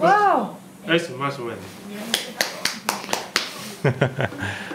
Wow. Nice, nice win.